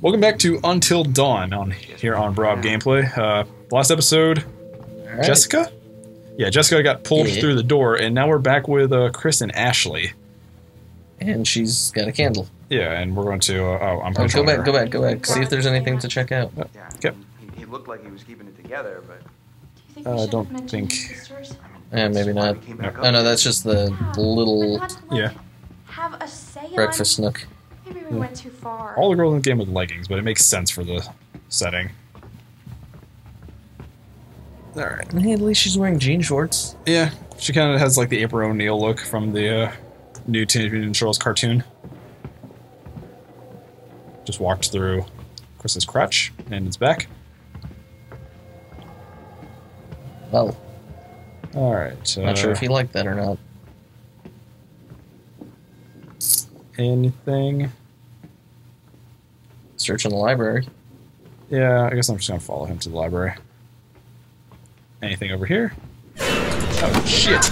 Welcome back to Until Dawn on here on BroOp Gameplay. Uh, last episode, All right. Jessica. Yeah, Jessica got pulled Yeah. through the door, and now we're back with uh, Chris and Ashley. And she's got a candle. Yeah, and we're going to. Uh, oh, I'm Oh, go back, her. go back, go back. See if there's anything to check out. Yeah, Yep. he, he looked like he was keeping it together, but Do think Uh, we don't think- his sisters? Eh, maybe not. we came back Yeah. up Oh no, that's just the Yeah, little but like, Yeah. Have a say breakfast nook. Maybe we went too far. All the girls in the game with leggings, but it makes sense for the setting. All right. Hey, at least she's wearing jean shorts. Yeah, she kind of has like the April O'Neil look from the uh, new Teenage Mutant Ninja Turtles cartoon. Just walked through Chris's crotch and it's back. Well, All right. Uh, not sure if you like that or not. anything. Search in the library. Yeah, I guess I'm just gonna follow him to the library. Anything over here? Oh shit!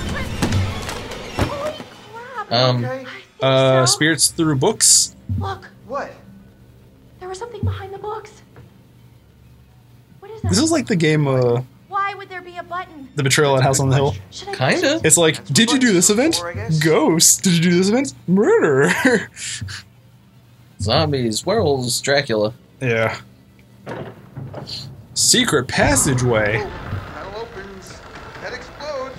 Holy crap! Um, Okay. Uh, so. spirits through books. Look, What? there was something behind the books. What is that? This is like the game, uh, Why would there be a button? the betrayal at House on the Hill. Kinda. It's like, did you do this event? for, I guess. Ghost. Did you do this event? Murder. Zombies, werewolves, Dracula. yeah. Secret passageway. Panel opens. Head explodes.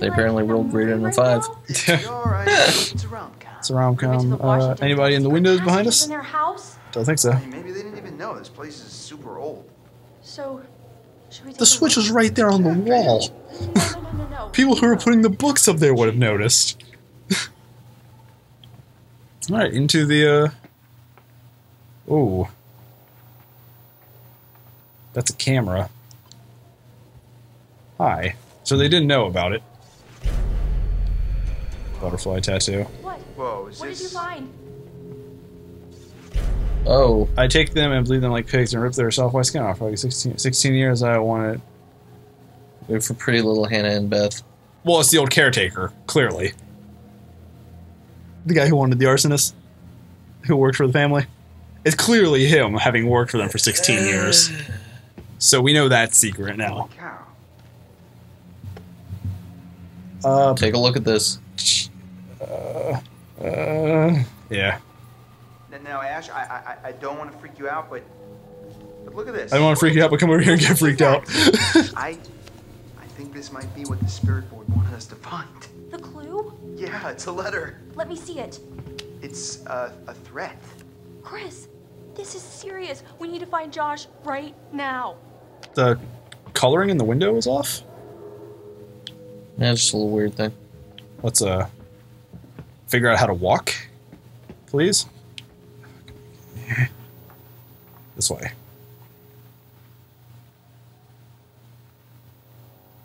They apparently rolled greater than five. now? You're alright. it's around, Cal. It's a rom com. Uh, anybody in the windows behind us? In their house. Don't think so. Maybe they didn't even know this place is super old. So, should we? Take The switch is right there on the wall. No, no, no, no, no. People who were putting the books up there would have noticed. All right, into the. uh... Oh, that's a camera. Hi. So they didn't know about it. Butterfly tattoo. What? Whoa, is What did you find? Oh, I take them and bleed them like pigs and rip their soft white skin off. For like 16, 16 years, I wanted. wait for pretty little Hannah and Beth. Well, it's the old caretaker, clearly. The guy who wanted the arsonist, who worked for the family. It's clearly him, having worked for them for 16 years. So we know that secret now. Uh, Take a look at this. uh, uh, yeah. Now, now Ash, I, I, I don't want to freak you out, but, but look at this. I don't want to freak you out, but come over here and get freaked out. I, I think this might be what the spirit board wanted us to find. The clue? Yeah, it's a letter. Let me see it. It's a, a threat. Chris, this is serious. We need to find Josh right now. the coloring in the window is off. Yeah, just a little weird thing. Let's uh figure out how to walk, please. This way.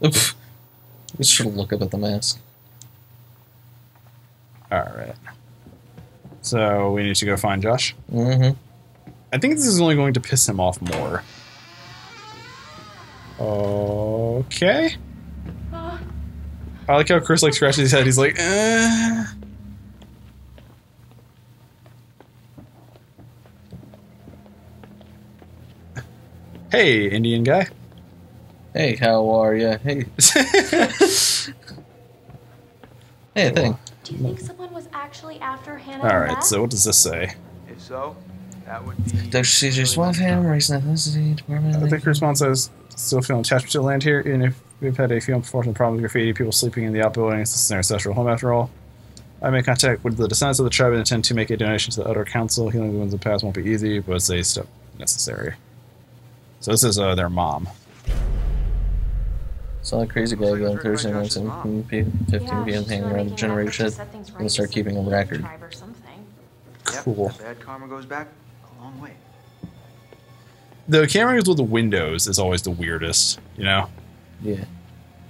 Oof. We should look up at the mask. All right. So we need to go find Josh. Mm-hmm. I think this is only going to piss him off more. Okay. I like how Chris like scratches his head. He's like, uh. Hey, Indian guy. Hey, how are ya? Hey, hey, thing. do you think someone was actually after Hannah? All right. and So what does this say? If so, that would be. Dr. Caesar Swamp Ham, race and ethnicity, department. I think the response says, still feeling attachment to the land here, even if we've had a few unfortunate problems with graffiti, people sleeping in the outbuildings. This is their ancestral home after all. I made contact with the descendants of the tribe and intend to make a donation to the Outer Council. Healing the wounds of the past won't be easy, but it's a step necessary. So this is uh, their mom. Saw a crazy guy going Thursday nights and 15 p.m. Yeah, hanging around making the an generation effort to set things and start keeping a record. tribe or something. Yep, Cool. Bad karma goes back a long way. The cameras with the windows is always the weirdest, you know? Yeah,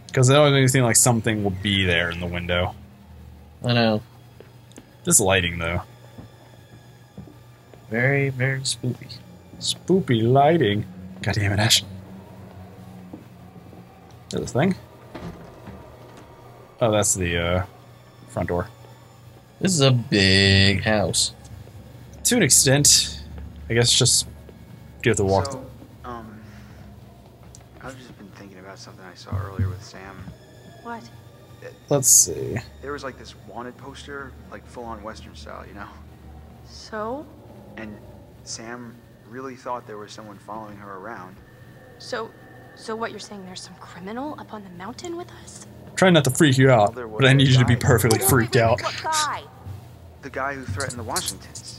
Because it always makes me seem like something will be there in the window. I know. This lighting, though. Very, very spooky. Spoopy lighting. God damn it, Ash. Is this thing? Oh, that's the uh, front door. This is a big house. To an extent, I guess just give the walk. So, um, I've just been thinking about something I saw earlier with Sam. What? Let's see. There was like this wanted poster, like full on Western style, you know? So? And Sam really thought there was someone following her around. So, so what you're saying? There's some criminal up on the mountain with us? Trying not to freak you out, but I need you to be perfectly freaked wait, wait, out. What guy? The guy who threatened the Washingtons.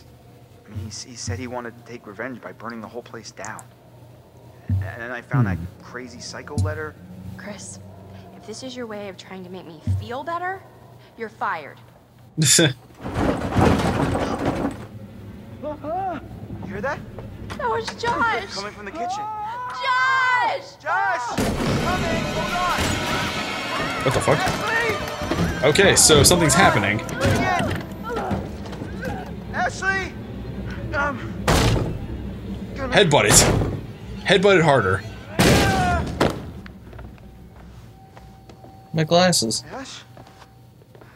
I mean, he, he said he wanted to take revenge by burning the whole place down. And then I found that hmm. crazy psycho letter. Chris, if this is your way of trying to make me feel better, you're fired. You hear that? That was Josh. Coming from the kitchen. Josh! Josh! Coming! Hold on! what the fuck? Okay, so something's happening. Ashley! Um. gonna- Headbutt it. Headbutt it harder. My glasses. Ash?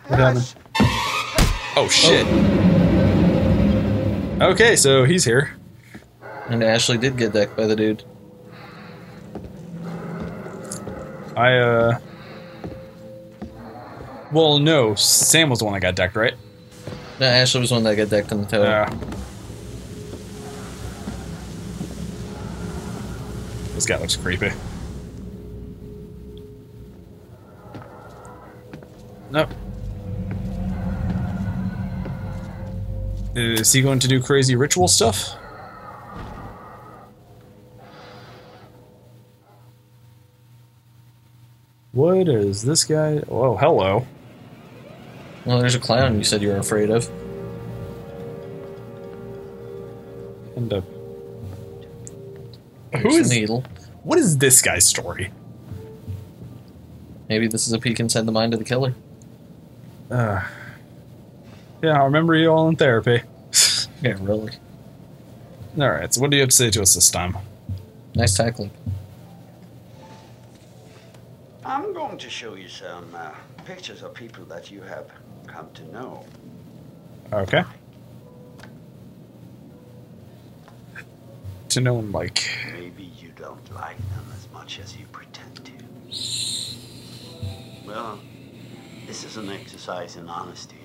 What happened? Ash! Oh shit. Okay, so he's here. And Ashley did get decked by the dude. I uh. Well, no, Sam was the one that got decked, right? No, Ashley was the one that got decked in the toe. Yeah. This guy looks creepy. Nope. Is he going to do crazy ritual stuff? What is this guy? Oh, hello. Well, there's a clown you said you were afraid of. And uh, Who is who needle? What is this guy's story? Maybe this is a peek inside the mind of the killer. Uh, yeah, I remember you all in therapy. Yeah, really. all right, so what do you have to say to us this time? Nice tackling. I'm going to show you some uh, pictures of people that you have come to know. Okay. To know him, like, Maybe you don't like them as much as you pretend to. Well, this is an exercise in honesty.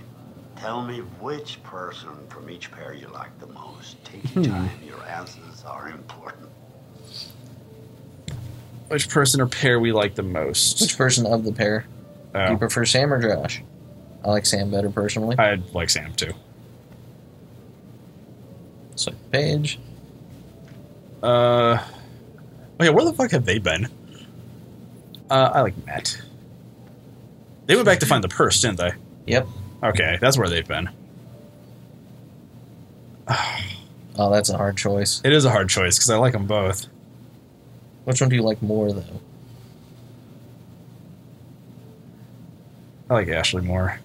Tell me which person from each pair you like the most. Take your hmm. time. Your answers are important. which person or pair we like the most? Which person of the pair? Do you Oh, prefer Sam or Josh? I like Sam better personally. I like Sam too. So Paige. Uh, oh yeah, where the fuck have they been? Uh, I like Matt. They went back to find the purse, didn't they? Yep. Okay, that's where they've been. Oh, that's a hard choice. It is a hard choice because I like them both. Which one do you like more, though? I like Ashley more.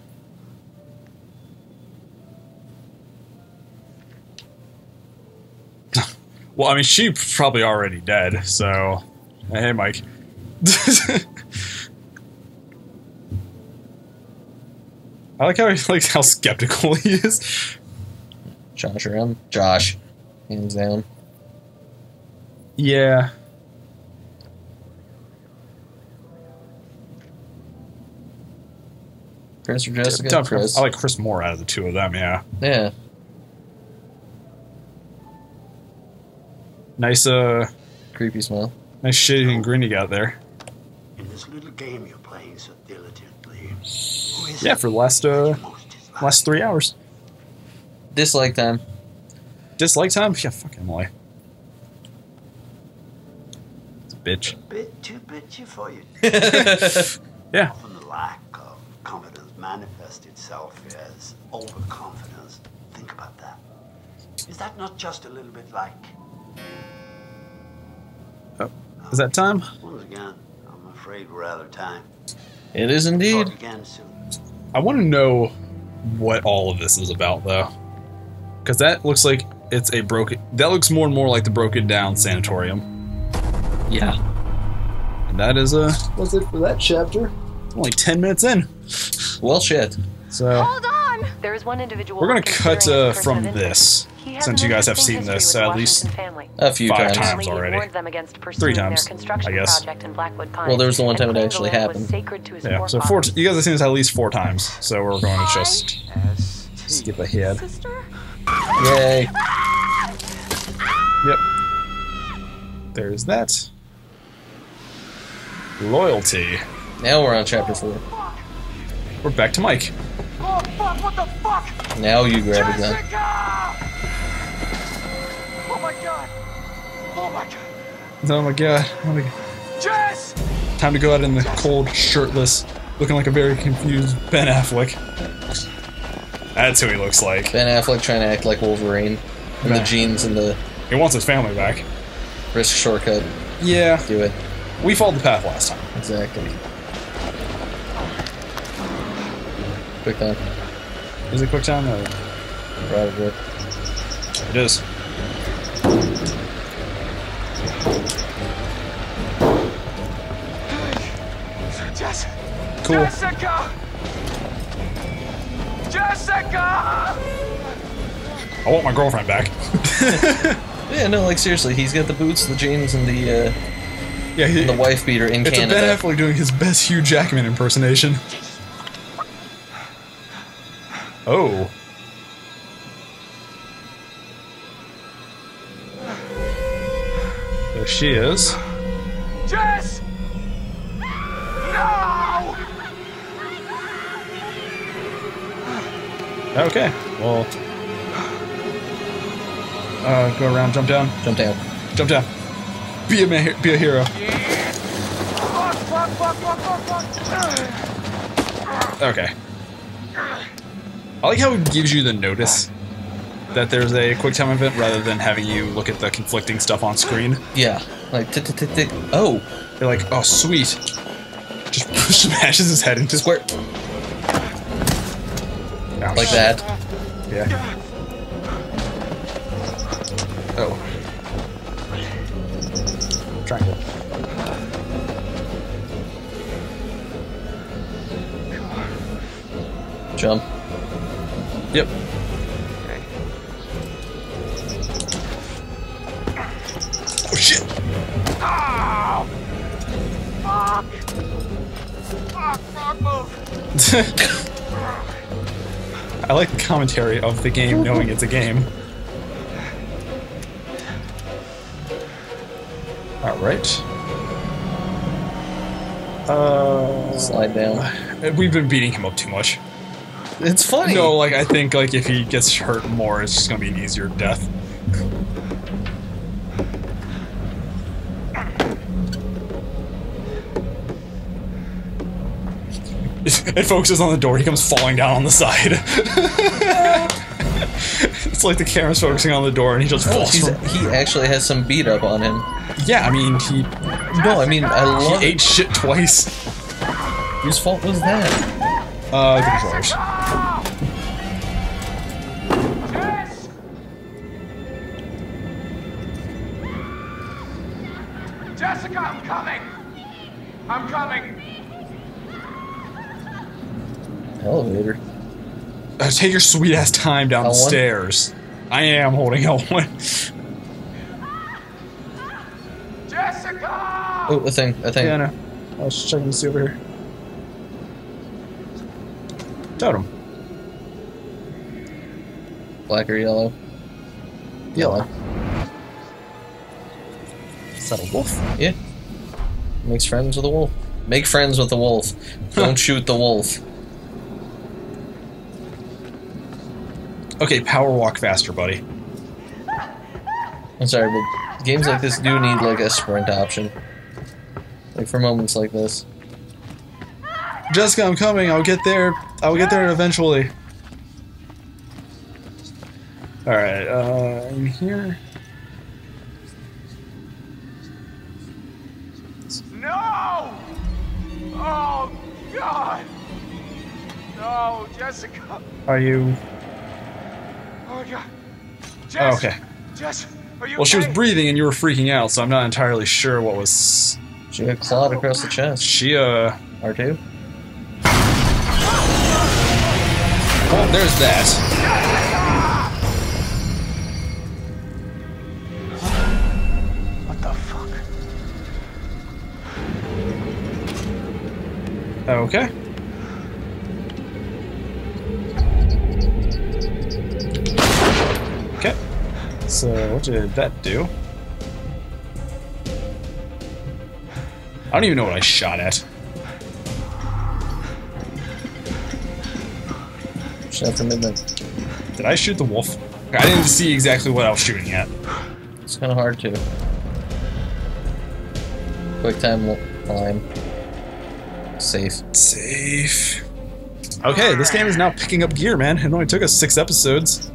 Well, I mean, she's probably already dead, so. Hey, Mike. I like how he like how skeptical he is. Josh or him? Josh. Hands down. Yeah. Chris or Jessica? Chris. I like Chris more out of the two of them. Yeah. yeah. Nice, uh, Creepy smell. nice shitty and grin you got there. In this little game you're playing so diligently, Yeah, for the last uh you most dislike? last three hours. Dislike time. Dislike time? Yeah, fucking lie. It's a bitch. bit too bitchy for you. Yeah. Often the lack of confidence manifests itself as overconfidence. Think about that. Is that not just a little bit like? Oh, is that time? Once again, I'm afraid we're out of time. It is indeed. Talk again soon. I want to know what all of this is about, though. Because that looks like it's a broken. That looks more and more like the broken down sanatorium. Yeah. And that is uh, a. was it for that chapter? Only ten minutes in. Well, shit. So Hold on! There is one individual. We're gonna cut uh, from this, since you guys have seen this with at least A few Five times. times. Already. warned them against pursuing times, I guess. project in Blackwood Well, there was the one time it actually the land was happened. sacred to his Yeah, so forefathers. four. You guys have seen this at least four times, so we're going to just skip ahead. Sister? Yay. Yep. There's that. Loyalty. Now we're on chapter four. We're back to Mike. Fuck! What the fuck? Now you grab a gun. Oh my god! Oh my god! Oh my god. Oh my god. Jess! Time to go out in the cold, shirtless, looking like a very confused Ben Affleck. That's who he looks like. Ben Affleck trying to act like Wolverine. And the jeans and the He wants his family back. risk shortcut. Yeah, Do it. we followed the path last time. Exactly. Quick time. Is it quick time? Uh, Probably. it is. Cool. Jessica! Jessica! I want my girlfriend back. Yeah, no, like seriously, he's got the boots, the jeans, and the uh, yeah, he, and the wife beater in It's a Canada. Ben Affleck doing his best Hugh Jackman impersonation. Oh. There she is. Jess! No! Okay. Well. Uh, go around, jump down, Jump down. jump down. Be a ma- be a hero. Fuck, fuck, fuck. Okay. I like how it gives you the notice that there's a quick time event rather than having you look at the conflicting stuff on screen. Yeah. Like tick tick tick tick. Oh, They're like, oh sweet. Just smashes his head into square. Ouch. Like that. Yeah. Oh. Triangle. Jump. Yep. Okay. Oh shit. Ow! Fuck! Fuck, fuck, move! I like the commentary of the game knowing it's a game. Alright. Uh, Slide down. we've been beating him up too much. It's funny. No, like I think like if he gets hurt more, it's just gonna be an easier death. It focuses on the door. He comes falling down on the side. it's like the camera's focusing on the door, and he just Oh, falls. From, he actually has some beat up on him. yeah, I mean he No, I mean I love he it. ate shit twice. Whose fault was that? Uh, the controllers. Elevator. Uh, take your sweet ass time down the L1? stairs. I am holding L1. Jessica! Oh, a thing. A thing. Yeah, I know. I was checking to see over here. Totem. Black or yellow? Yellow. Is that a wolf? Yeah. Makes friends with a wolf. Make friends with the wolf. Don't shoot the wolf. Okay, power walk faster, buddy. I'm sorry, but games like this do need like a sprint option. Like for moments like this. Jessica, I'm coming. I'll get there. I'll get there eventually. All right. Uh, in here. No! Oh, God! No, Jessica! Are you? Jess! okay. Jess, are you Well, she was breathing and you were freaking out, so I'm not entirely sure what was. She got clawed across the chest. She uh. R2? Well, there's that. What the fuck? Okay. Okay. So, uh, what did that do? I don't even know what I shot at. Shot from midnight. Did I shoot the wolf? I didn't see exactly what I was shooting at. It's kind of hard to. Quick time climb. Safe. Safe. Okay, this game is now picking up gear, man. It only took us six episodes.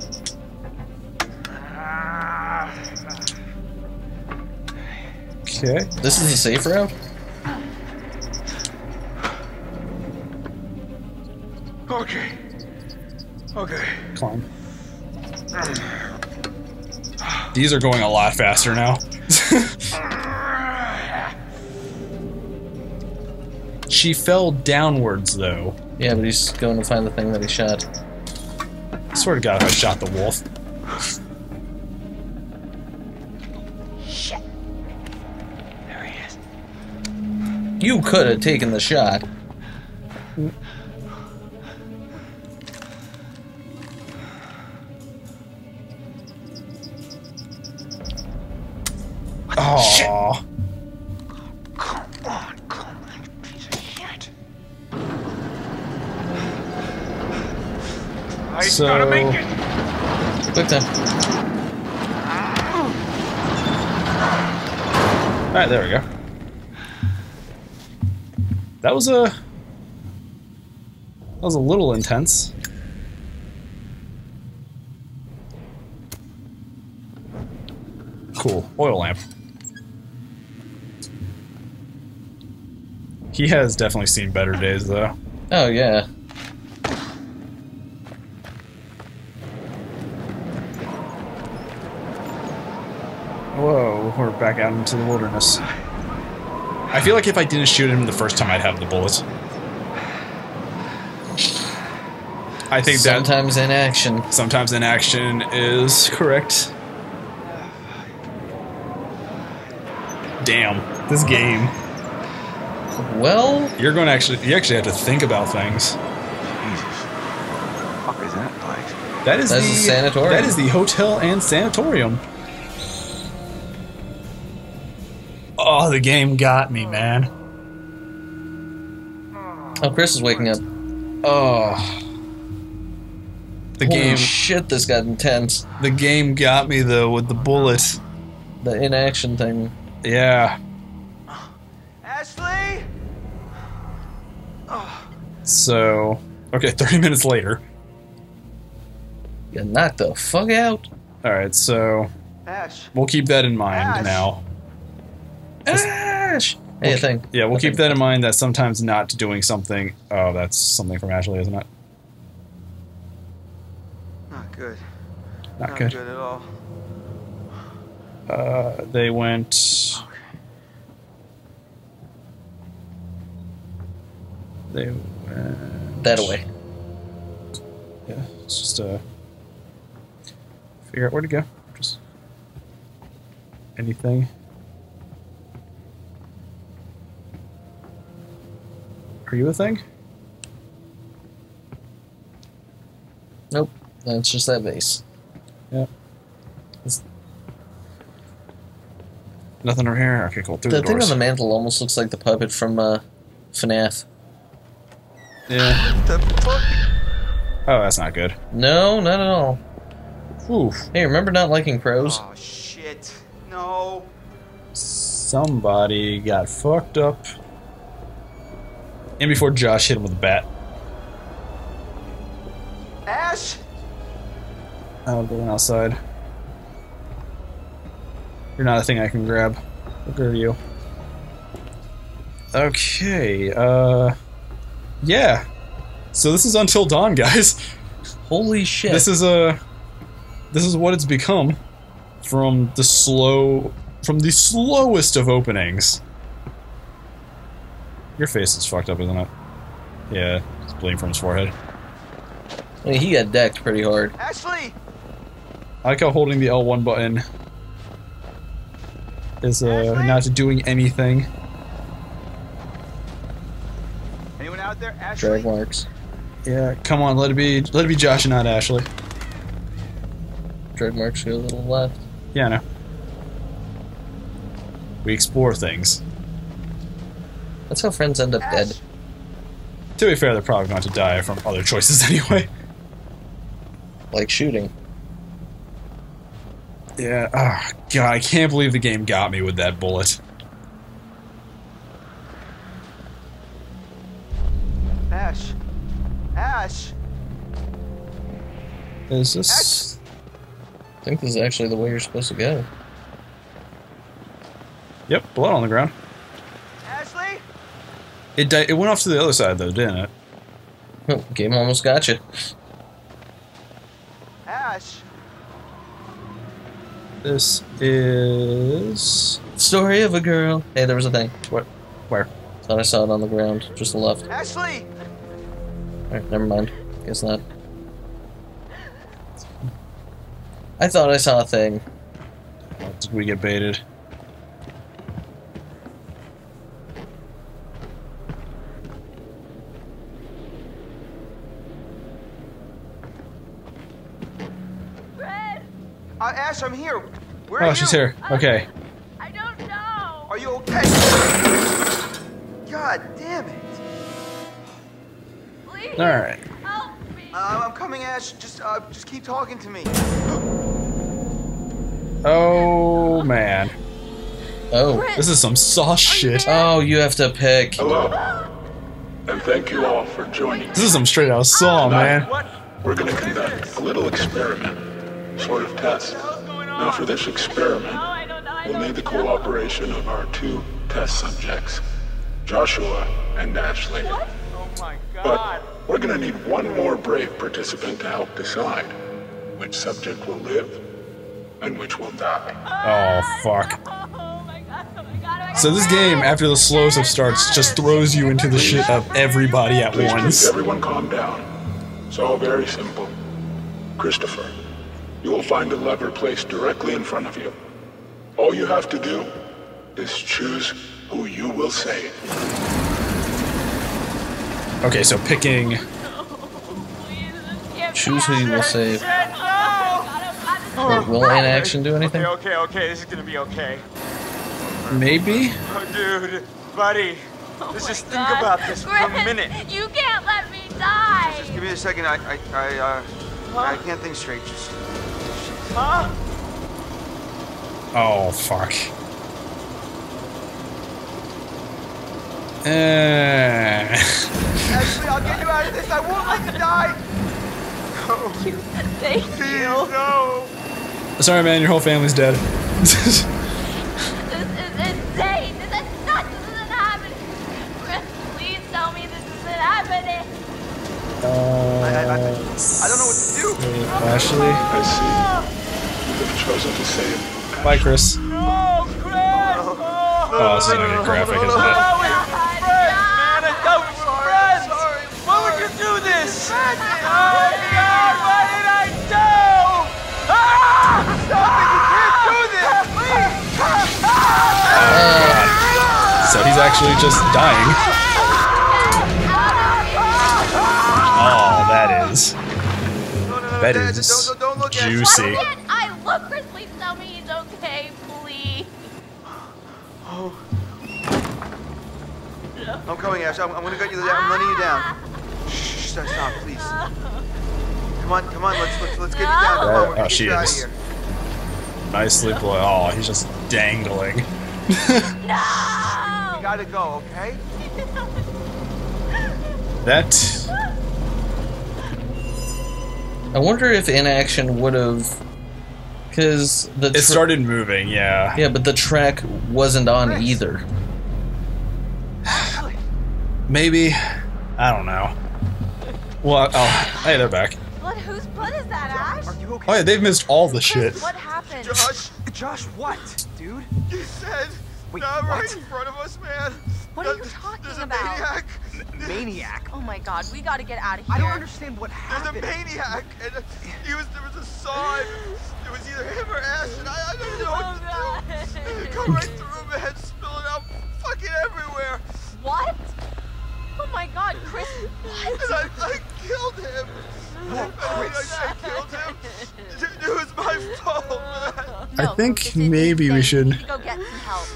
Okay. This is a safe route? Okay. Okay. Climb. These are going a lot faster now. she fell downwards, though. Yeah, but he's going to find the thing that he shot. I swear to God, if I shot the wolf. You could have taken the shot. Oh. Aww. Come on, come on, piece of shit. I So- gotta make it. Quick time. Ah. Alright, there we go. That was a. That was a little intense. Cool. Oil lamp. He has definitely seen better days, though. Oh, yeah. Whoa, we're back out into the wilderness. I feel like if I didn't shoot him the first time, I'd have the bullets. I think that Sometimes in action. sometimes inaction is correct. Damn, this game. Well, You're going to actually, you actually have to think about things. Jesus. fuck is that place? That is That's the the sanatorium. That is the hotel and sanatorium. The game got me, man. oh, Chris is waking up. Oh, the Holy game. shit, this got intense. The game got me though with the bullet. The inaction thing. Yeah. Ashley! So, okay, 30 minutes later. You knocked the fuck out. All right, so Ash. we'll keep that in mind Ash. now. Ash! Hey, a thing. Yeah, we'll A keep that in mind that sometimes not doing something. Oh, that's something from Ashley, isn't it? Not good. Not Not good. good at all. Uh, they went. They went. That away. Yeah, it's just uh, figure out where to go. Just anything. Are you a thing? Nope. That's just that vase. Yeah. It's- Nothing over here. Okay, cool. Through The the, thing on the mantle almost looks like the puppet from uh, FNAF. yeah. The fuck? Oh, that's not good. No, not at all. Oof. Hey, remember not liking crows? Oh shit. No. Somebody got fucked up. And before Josh hit him with a bat. Ash! I'm going outside. You're not a thing I can grab. Where are you? Okay, uh... Yeah. So this is Until Dawn, guys. Holy shit. This is a... This is what it's become from the slow... From the slowest of openings. Your face is fucked up, isn't it? Yeah, it's bleeding from his forehead. I mean, he got decked pretty hard. Ashley! I like how holding the L1 button is uh, not doing anything. Anyone out there? Ashley? Drag marks. Yeah, come on, let it be, let it be Josh and not Ashley. Drag marks go a little left. Yeah, I know. We explore things. That's how friends end up dead. To be fair, they're probably going to die from other choices anyway. Like shooting. Yeah. Oh god, I can't believe the game got me with that bullet. Ash. Ash. Is this? I think this is actually the way you're supposed to go. Yep, blood on the ground. Ashley? It di- it went off to the other side though, didn't it? Oh, game almost got you. Ash. This is Story of a girl. Hey, there was a thing. what? Where? Thought I saw it on the ground, just to the left. Ashley! Alright, never mind. Guess not. I thought I saw a thing. Did we get baited? Fred, Uh, Ash, I'm here. Where are Oh, you? she's here. Okay. I don't know. Are you okay? God damn it. Please All right. help me. Uh, I'm coming, Ash. Just, uh, just keep talking to me. Oh man, Oh. Fred, this is some sauce shit. Oh, you have to pick. Hello, and thank you all for joining. This is some straight out Saw, man. What? We're going to conduct a little experiment, sort of test. Now, for this experiment, no, I don't know. I we'll need the cooperation of our two test subjects, Joshua and Ashley. Oh my But we're going to need one more brave participant to help decide which subject will live and which will die. Ah, oh fuck. Oh my god. Oh my god. Oh my So this game, after the slow stuff starts, just throws you into the shit of everybody at Please, please, once. everyone calm down. It's all very simple. Christopher, you will find a lever placed directly in front of you. All you have to do is choose who you will save. Okay, so picking. Please, this Choose who you will save. Oh my god. Oh my god. Wait, will inaction do anything? Okay, okay, okay. This is gonna be okay. Maybe? Oh, dude, buddy. Oh Let's my just think about this for a minute. You can't let me die. Just give me a second. I, I, I, uh, I can't think straight. Just. Huh? Oh, fuck. Eh. Ashley, I'll get you out of this. I won't let you die. Oh, Thank Please, you. no. Sorry, man, your whole family's dead. This is insane. This is nuts. This isn't happening. Fred, please tell me this isn't happening. I, I, I, I don't know what to do. Ashley. I see. You have chosen to save. Bye, Chris. No, Chris. Oh, Oh, this is gonna get graphic, isn't it? That was Fred, man. That was Fred. Sorry. Why would you do this? Oh, God. What did I do? Ah! Stop it. You can't do this. Please. So he's actually just dying. Oh, that is. That Dad, is juicy. I'm coming, Ash. I'm, I'm gonna get you down. I'm letting you down. Shh, stop, stop, please. Come on, come on. Let's let's, let's get you down. Come on, we're Oh, gonna she get you out of is. here. Nicely boy. Oh, he's just dangling. You No. gotta go, okay? That. I wonder if inaction would have. Because the. It started moving, yeah. Yeah, but the track wasn't on either. Maybe. I don't know. Well, oh, hey, they're back. What? Whose blood is that, Ash? Are you okay? Oh, yeah, they've missed all the shit. What happened? Josh, Josh, what, dude? You said not right in front of us, man. What are you talking There's a about? maniac. Maniac? Oh my god, we gotta get out of here. I don't understand what happened. There's a maniac, and he was there was a sign. It was either him or Ash, and I, I don't know Oh what to do. It come right through Chris. And I, I killed him. I, I, I killed him. It, it was my fault, man. I think maybe we should- We need to go get some help.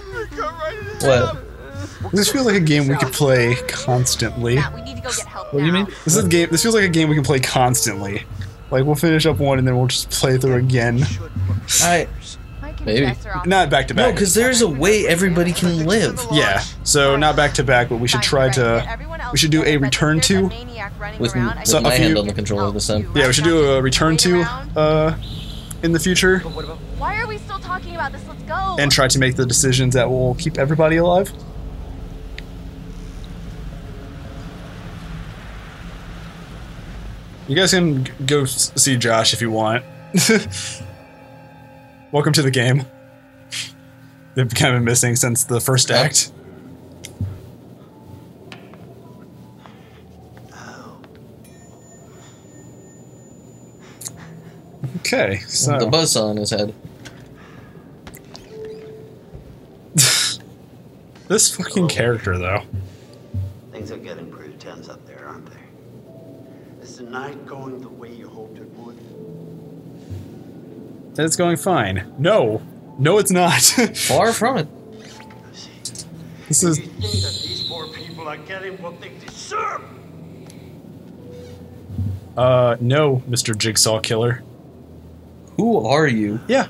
I right What? This feels like a game we could play constantly. Matt, we need to go get help What do you mean? This is a game. This feels like a game we can play constantly. Like we'll finish up one and then we'll just play through again. I Maybe. vests are off. Not back to back. no, back. because there's a way everybody can live Yeah. So not back to back, but we should try to. Everyone else we should do a return if there's a to. with, around, I with my if hand on the controller this time. help Yeah, we should do a return to uh in the future Why are we still talking about this? Let's go. and try to make the decisions that will keep everybody alive. You guys can go see Josh if you want. Welcome to the game. They've kind of been missing since the first act. Okay, so The buzzsaw on his head. this fucking character though. Things are getting pretty tense up there, aren't they? Is the night going the way you hoped it would? It's going fine. No, no, it's not. Far from it. See, this do is you think that these poor people are getting what they deserve? uh no, Mr. Jigsaw Killer. Who are you? Yeah,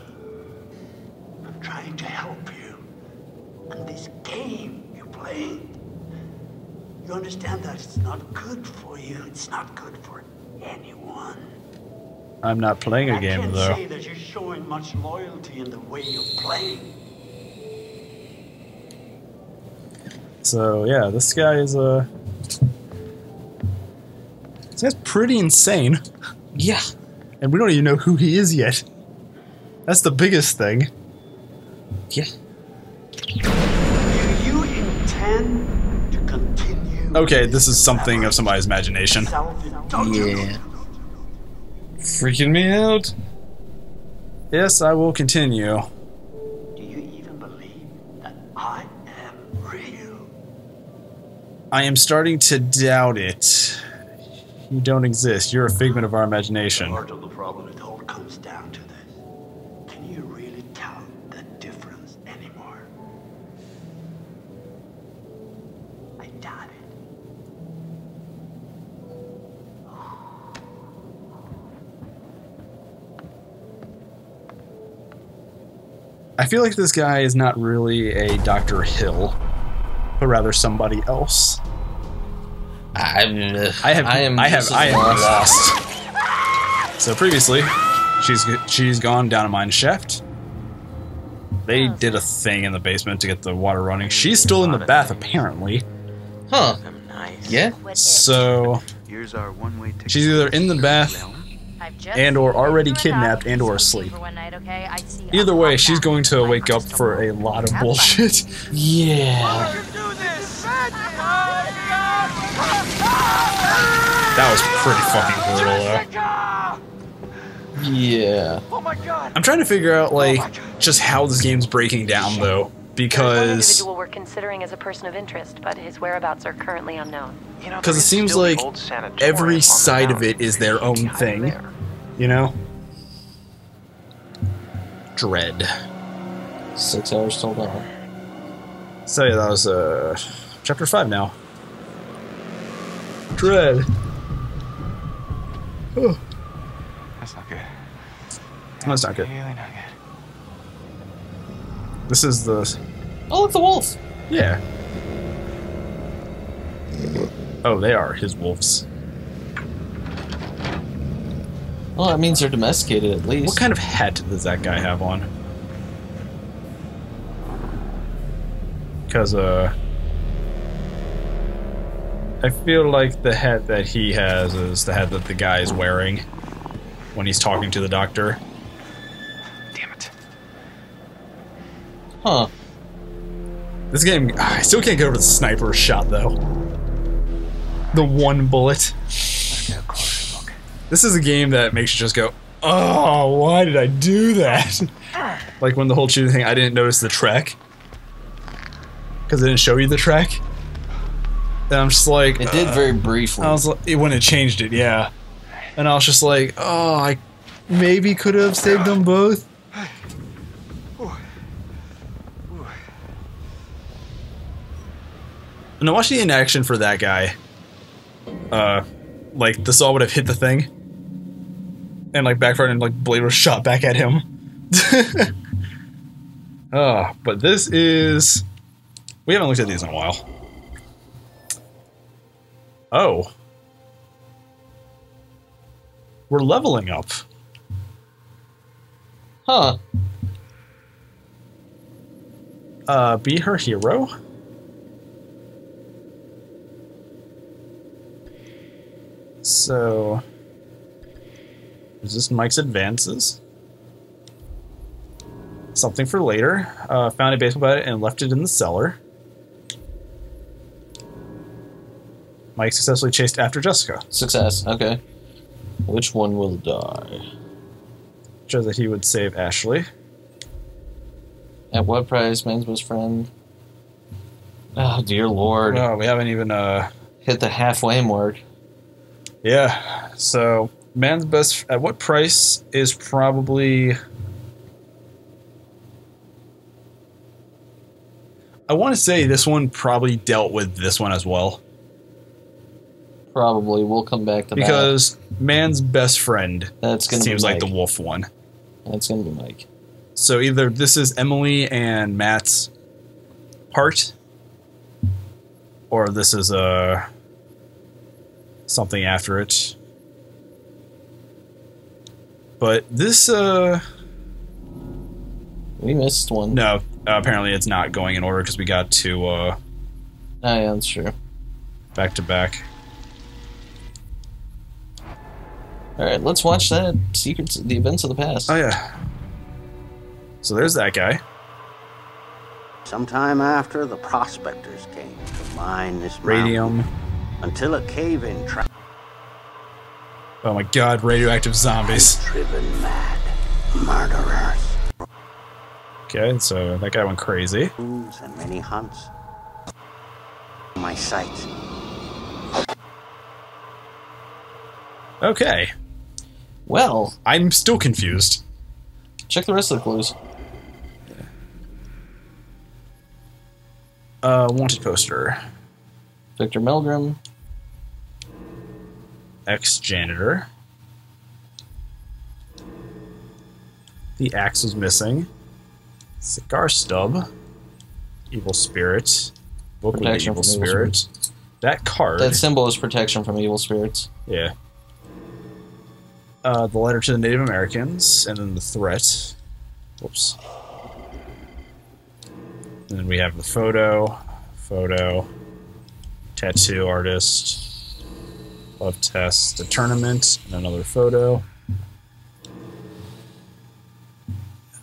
I'm trying to help you. And this game you're playing, you understand that it's not good for you. It's not good for anyone. I'm not playing a I game can't though. say that you're showing much loyalty in the way you're playing. So yeah, this guy is uh this guy's pretty insane, Yeah. And we don't even know who he is yet. That's the biggest thing. Yeah. Do you intend to continue? Okay, this is something of somebody's imagination. Yeah. Freaking me out. Yes, I will continue. Do you even believe that I am real? I am starting to doubt it. You don't exist. You're a figment of our imagination. Part of the problem, it all comes down to this. Can you really tell the difference anymore? I doubt it. I feel like this guy is not really a Dr. Hill, but rather somebody else. I'm, I have I am. I have I am lost. lost. So previously, she's she's gone down a mine shaft. They did a thing in the basement to get the water running. She's still in the bath apparently. Huh? Yeah. So Here's our one-way ticket. she's either in the bath and or already kidnapped and or asleep. for one night, okay? I see Either way, she's going to wake up for a lot of bullshit. Yeah. would you do this? That was pretty fucking brutal though. Yeah. Oh my god! I'm trying to figure out like just how this game's breaking down though One because individual we're considering as a person of interest, but his whereabouts are currently unknown. You know, Because there it is seems like every side of it is their own thing. there. you know dread. Six hours till dawn. So yeah, that was uh chapter five now. Dread. Oh, That's not good. that's not good. Really not good. This is the Oh, it's the wolves. yeah. Oh, they are his wolves. Well, that means they're domesticated at least. What kind of hat does that guy have on? Because, uh. I feel like the hat that he has is the hat that the guy is wearing when he's talking to the doctor. Damn it. Huh? This game, ah, I still can't get over the sniper shot though. The one bullet. This is a game that makes you just go, oh, why did I do that? Ah. like when the whole shooting thing, I didn't notice the track. Because it didn't show you the track. And I'm just like. It did uh, very briefly. I was like, it, when it changed it, yeah. And I was just like, oh, I maybe could have saved them both. And I watched the inaction for that guy. Uh, like the saw would have hit the thing, and like backfired, and like blade was shot back at him. Ah, but this is. We haven't looked at these in a while. Oh. We're leveling up. Huh. Uh, be her hero? So. Is this Mike's advances? Something for later. Uh, found a baseball bat and left it in the cellar. Mike successfully chased after Jessica. Success. Okay. Which one will die? Shows that he would save Ashley. At what price? Man's best friend. Oh dear lord! No, we haven't even uh Hit the halfway mark. Yeah. So man's best at what price is probably I want to say this one probably dealt with this one as well Probably. We'll come back to that. because man's best friend. That's gonna seems be like the wolf one. That's gonna be Mike. So either this is Emily and Matt's part or this is uh something after it. But this uh We missed one. No, uh, apparently it's not going in order because we got to uh, Oh, yeah, that's true. back to back. All right, let's watch that secrets, of the events of the past. Oh yeah. So there's that guy. Sometime after, the prospectors came to mine this mountain Radium. until a cave-in trap. Oh my god, radioactive zombies. driven mad murderers. Okay, so that guy went crazy. And many hunts. My sight. Okay. Well, I'm still confused. check the rest of the clues. Uh, wanted poster. Victor Melgrim. Ex janitor. The axe was missing. Cigar stub. Evil spirit. Book Protection evil from evil spirit. That card. That symbol is protection from evil spirits. Yeah. Uh, the letter to the Native Americans, and then the threat. Whoops. And then we have the photo, photo, tattoo artist, love test, a tournament, and another photo.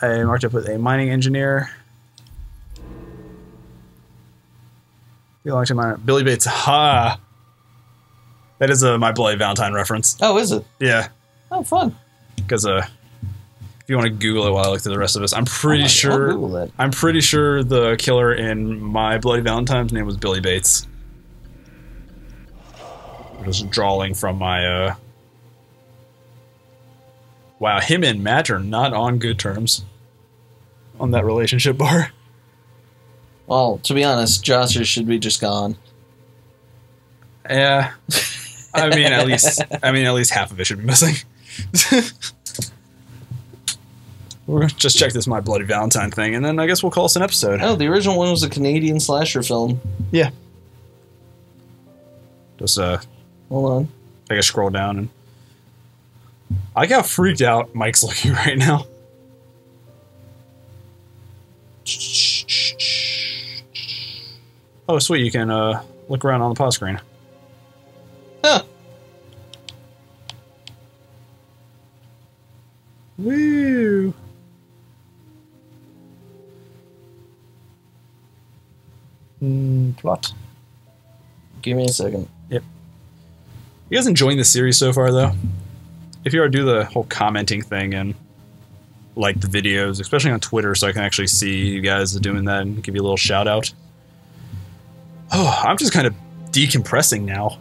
I marked up with a mining engineer. You like to mine Billy Bates. Ha! That is a My Bloody Valentine reference. Oh, is it? Yeah, Oh, fun. because uh, if you want to Google it while I look through the rest of this, I'm pretty I'll sure. I'm pretty sure the killer in My Bloody Valentine's name was Billy Bates. Just drawing from my uh. Wow, him and Matt are not on good terms. On that relationship bar. Well, to be honest, Joshers should be just gone. Yeah. I mean, at least I mean, at least half of it should be missing. We're gonna just check this My Bloody Valentine thing, and then I guess we'll call this an episode. Oh, the original one was a Canadian slasher film. Yeah. Just uh, Hold on. I can scroll down and I got freaked out. Mike's looking right now. Oh, sweet! You can uh, look around on the pause screen. Huh. Woo! Hmm, plot. Give me a second. Yep. You guys enjoying the series so far, though? If you are do the whole commenting thing and like the videos, especially on Twitter, so I can actually see you guys doing that and give you a little shout out. Oh, I'm just kind of decompressing now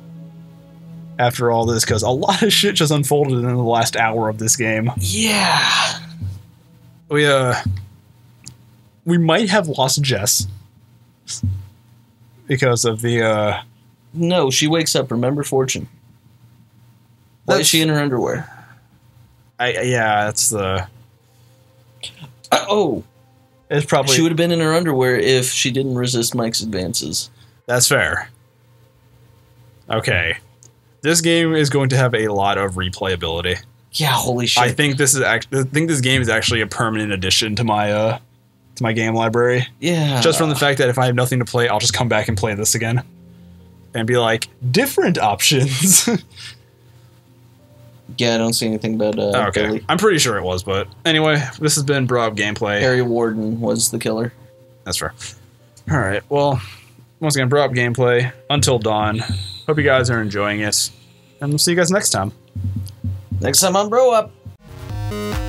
after all this because a lot of shit just unfolded in the last hour of this game. Yeah. We uh, we might have lost Jess because of the uh. No, she wakes up. Remember Fortune. Why is she in her underwear? I yeah, that's the. Uh, oh, It's probably she would have been in her underwear if she didn't resist Mike's advances. That's fair. Okay. This game is going to have a lot of replayability. Yeah, holy shit. I think this is actually I think this game is actually a permanent addition to my uh to my game library. yeah. Just from the fact that if I have nothing to play, I'll just come back and play this again. And be like, different options. Yeah, I don't see anything about uh, okay. Billy. I'm pretty sure it was, but anyway, this has been BroOp Gameplay. Harry Warden was the killer. That's fair. Alright, well, once again, BroOp Gameplay. Until dawn. Hope you guys are enjoying it. And we'll see you guys next time. Next time on BroOp.